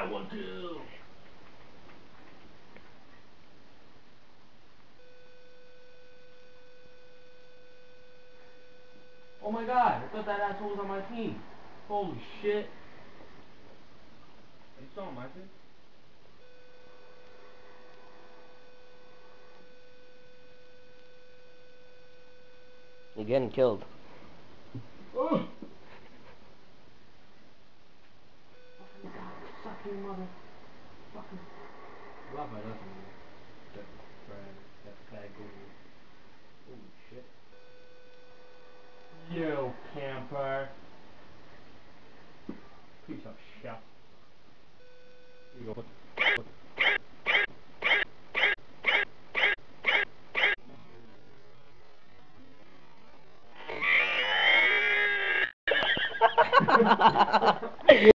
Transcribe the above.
Yeah, one, two. Oh my god, I thought that asshole was on my team. Holy shit. Are you still on my team? You're getting killed. Oh! God, sucking mother. Fucking. Love my lesson. That Brad, that bad Google. Holy shit. You camper. Piece of shit. You go. Ha ha ha ha!